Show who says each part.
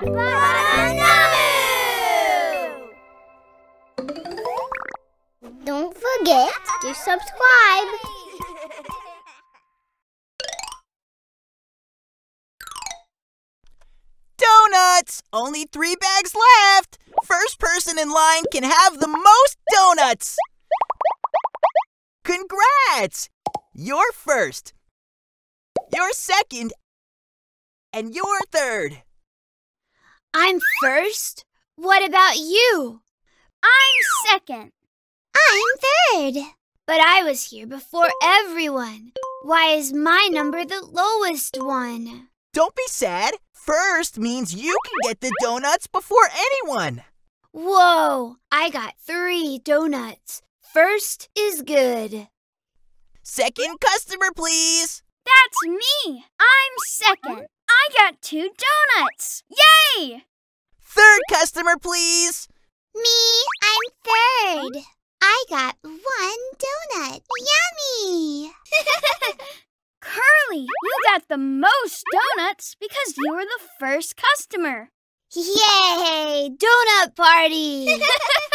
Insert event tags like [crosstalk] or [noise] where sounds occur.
Speaker 1: Don't forget to subscribe.
Speaker 2: Donuts! Only three bags left! First person in line can have the most donuts! Congrats! You're first. You're second. And you're third.
Speaker 3: I'm first? What about you?
Speaker 4: I'm second.
Speaker 1: I'm third.
Speaker 3: But I was here before everyone. Why is my number the lowest one?
Speaker 2: Don't be sad. First means you can get the donuts before anyone.
Speaker 3: Whoa! I got three donuts. First is good.
Speaker 2: Second customer, please.
Speaker 4: That's me. I'm second. I got two donuts. Yay!
Speaker 2: Third customer, please.
Speaker 1: Me, I'm third. I got one donut. Yummy! [laughs]
Speaker 4: Curly, you got the most donuts because you were the first customer.
Speaker 3: Yay! Donut party! [laughs]